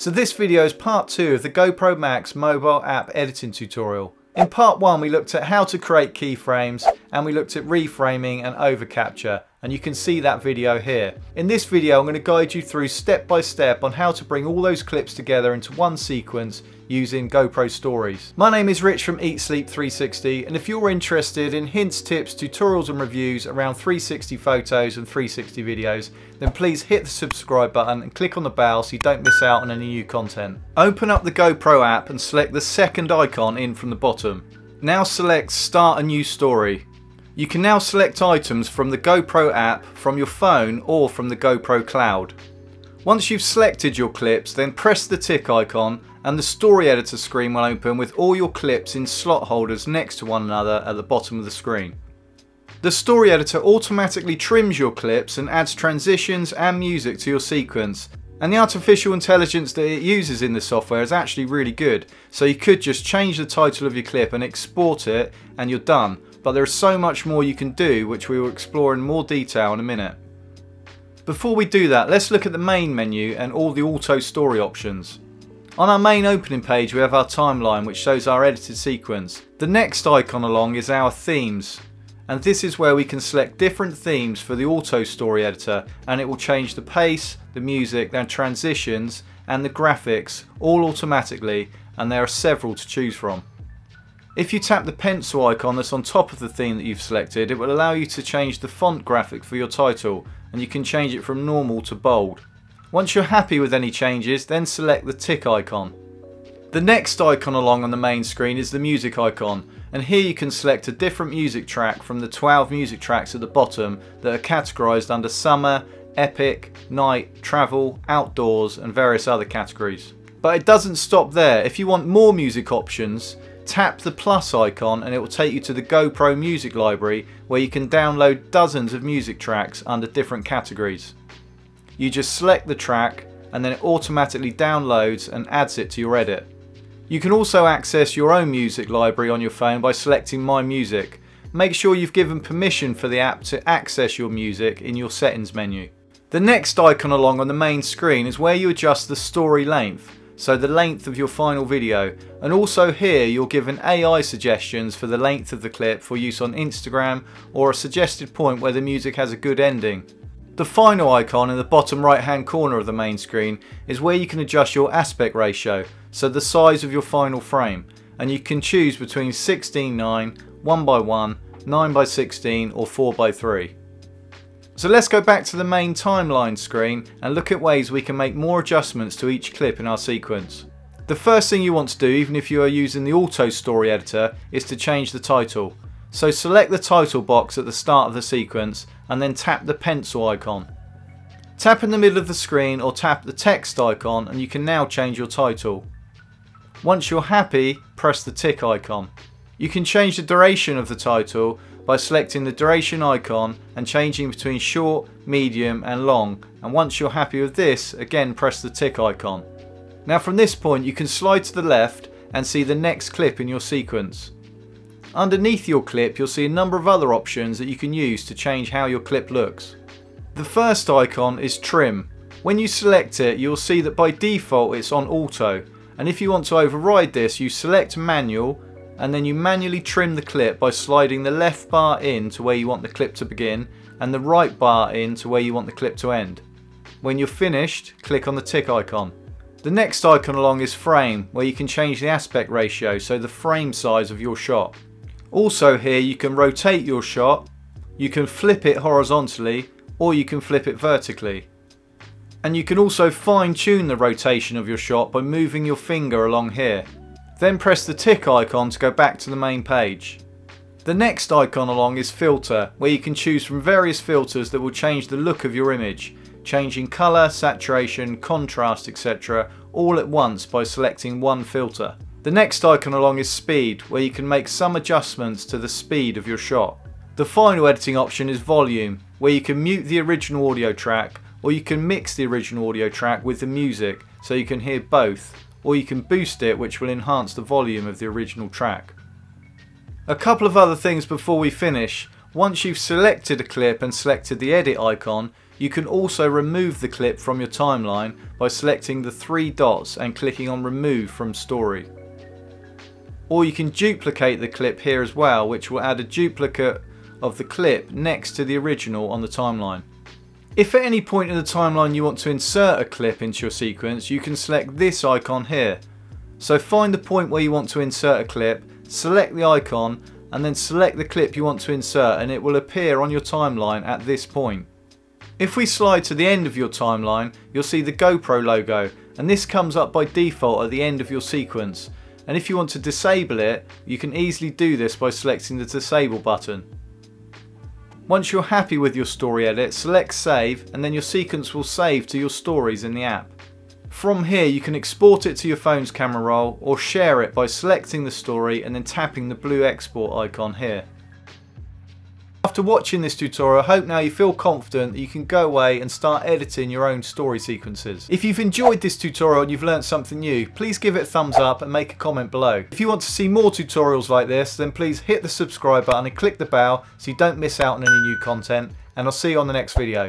So this video is part 2 of the GoPro Max mobile app editing tutorial. In part 1 we looked at how to create keyframes and we looked at reframing and overcapture and you can see that video here. In this video I'm going to guide you through step by step on how to bring all those clips together into one sequence using GoPro Stories. My name is Rich from Eat Sleep 360 and if you're interested in hints, tips, tutorials and reviews around 360 photos and 360 videos then please hit the subscribe button and click on the bell so you don't miss out on any new content. Open up the GoPro app and select the second icon in from the bottom. Now select start a new story. You can now select items from the GoPro app, from your phone or from the GoPro cloud. Once you've selected your clips then press the tick icon and the story editor screen will open with all your clips in slot holders next to one another at the bottom of the screen. The story editor automatically trims your clips and adds transitions and music to your sequence and the artificial intelligence that it uses in the software is actually really good so you could just change the title of your clip and export it and you're done but there is so much more you can do which we will explore in more detail in a minute. Before we do that let's look at the main menu and all the auto story options. On our main opening page we have our timeline which shows our edited sequence. The next icon along is our themes and this is where we can select different themes for the auto story editor and it will change the pace, the music, the transitions and the graphics all automatically and there are several to choose from. If you tap the pencil icon that's on top of the theme that you've selected, it will allow you to change the font graphic for your title and you can change it from normal to bold. Once you're happy with any changes, then select the tick icon. The next icon along on the main screen is the music icon and here you can select a different music track from the 12 music tracks at the bottom that are categorised under summer, epic, night, travel, outdoors and various other categories. But it doesn't stop there. If you want more music options, tap the plus icon and it will take you to the GoPro music library where you can download dozens of music tracks under different categories. You just select the track and then it automatically downloads and adds it to your edit. You can also access your own music library on your phone by selecting My Music. Make sure you've given permission for the app to access your music in your settings menu. The next icon along on the main screen is where you adjust the story length so the length of your final video. And also here you're given AI suggestions for the length of the clip for use on Instagram or a suggested point where the music has a good ending. The final icon in the bottom right hand corner of the main screen is where you can adjust your aspect ratio, so the size of your final frame, and you can choose between 16:9, 1x1, 9x16 or 4x3. So let's go back to the main timeline screen and look at ways we can make more adjustments to each clip in our sequence. The first thing you want to do, even if you are using the auto story editor, is to change the title. So select the title box at the start of the sequence and then tap the pencil icon. Tap in the middle of the screen or tap the text icon and you can now change your title. Once you're happy, press the tick icon. You can change the duration of the title by selecting the duration icon and changing between short, medium and long and once you're happy with this again press the tick icon. Now from this point you can slide to the left and see the next clip in your sequence. Underneath your clip you'll see a number of other options that you can use to change how your clip looks. The first icon is trim. When you select it you'll see that by default it's on auto and if you want to override this you select manual and then you manually trim the clip by sliding the left bar in to where you want the clip to begin and the right bar in to where you want the clip to end. When you're finished, click on the tick icon. The next icon along is frame, where you can change the aspect ratio, so the frame size of your shot. Also here you can rotate your shot, you can flip it horizontally, or you can flip it vertically. And you can also fine tune the rotation of your shot by moving your finger along here. Then press the tick icon to go back to the main page. The next icon along is filter, where you can choose from various filters that will change the look of your image, changing colour, saturation, contrast etc. all at once by selecting one filter. The next icon along is speed, where you can make some adjustments to the speed of your shot. The final editing option is volume, where you can mute the original audio track or you can mix the original audio track with the music so you can hear both or you can boost it which will enhance the volume of the original track. A couple of other things before we finish. Once you've selected a clip and selected the edit icon, You can also remove the clip from your timeline by selecting the three dots and clicking on remove from story. Or you can duplicate the clip here as well which will add a duplicate of the clip next to the original on the timeline. If at any point in the timeline you want to insert a clip into your sequence you can select this icon here. So find the point where you want to insert a clip, select the icon and then select the clip you want to insert and it will appear on your timeline at this point. If we slide to the end of your timeline, you'll see the GoPro logo and this comes up by default at the end of your sequence. And if you want to disable it, you can easily do this by selecting the disable button. Once you're happy with your story edit, select save and then your sequence will save to your stories in the app. From here you can export it to your phone's camera roll or share it by selecting the story and then tapping the blue export icon here. After watching this tutorial, I hope now you feel confident that you can go away and start editing your own story sequences. If you've enjoyed this tutorial and you've learned something new, please give it a thumbs up and make a comment below. If you want to see more tutorials like this, then please hit the subscribe button and click the bell so you don't miss out on any new content, and I'll see you on the next video.